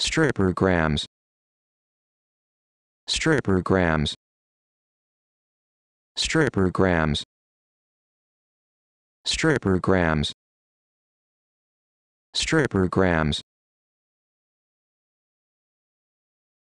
strippergrams. Strippergrams. Strippergrams. Strippergrams. Strippergrams.